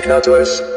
take note to us.